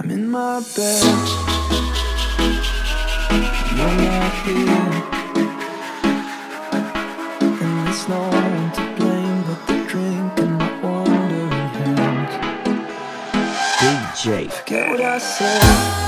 I'm in my bed. And I'm not here. And there's no one to blame but the drink in my wandering hands. DJ Forget what I said.